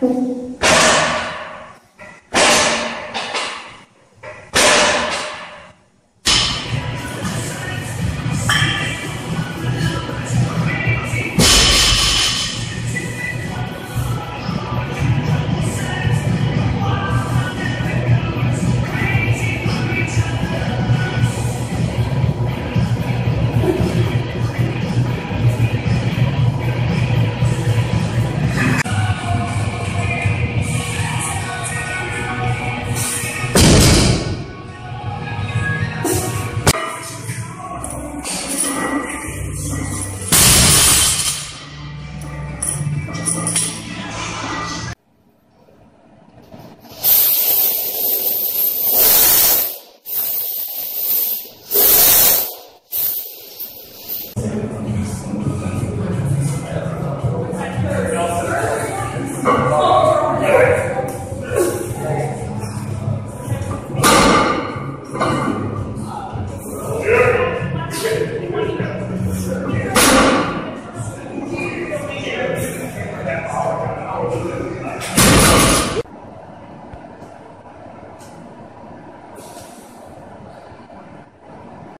Thank hum. you. Oh.